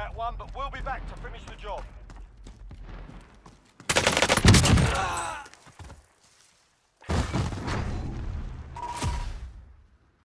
that one,